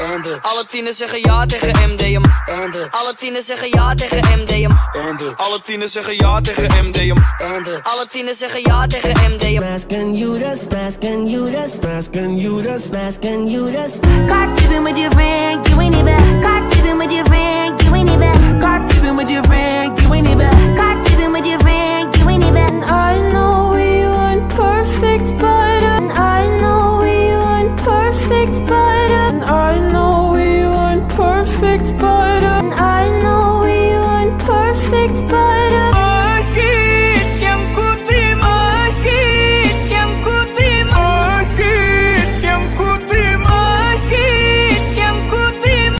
En. Alle tienen zeggen ja tegen MDM. En. Alle tienen zeggen ja tegen MDM. En. Alle tienen zeggen ja tegen MDM. En. Alle tienen zeggen ja tegen MDM. Masken Judas, masken Judas, masken Judas, masken Judas. Card keeping with your friend, you ain't even. Card keeping with your friend, you ain't even. Card keeping with your friend, you ain't even. Card keeping with your friend, you ain't even. I know we weren't perfect, but I know we weren't perfect, but. border. I know we weren't perfect, but.